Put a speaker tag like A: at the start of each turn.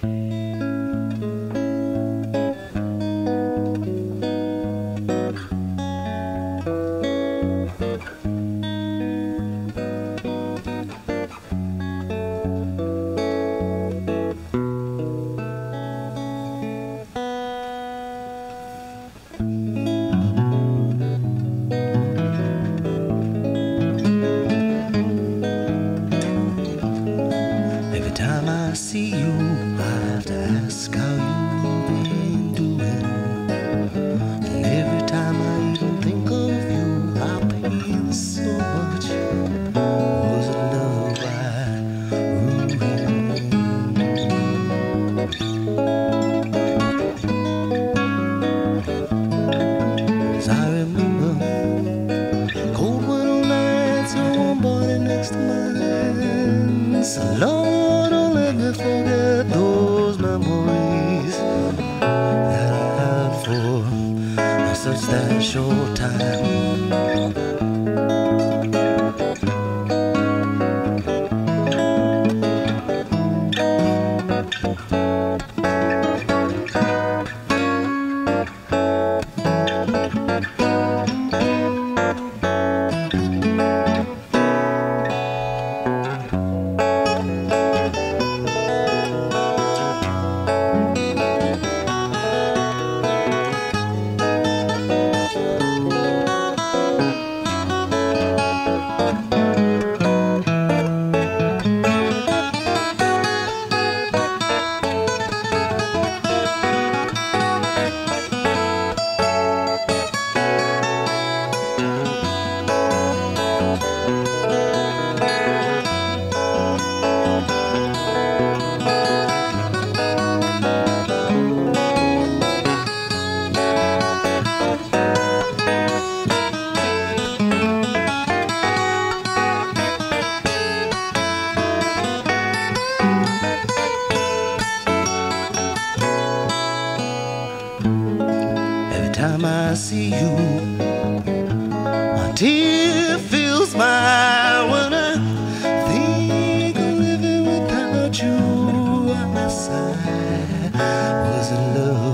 A: Every ask how you've been doing. And every time I even think of you, I pain so much. Was it love I ruined? 'Cause I remember cold winter nights a warm body next to mine. So such that short time. Time I see you, my tear fills my eye when I think of living without you at my side. Was it love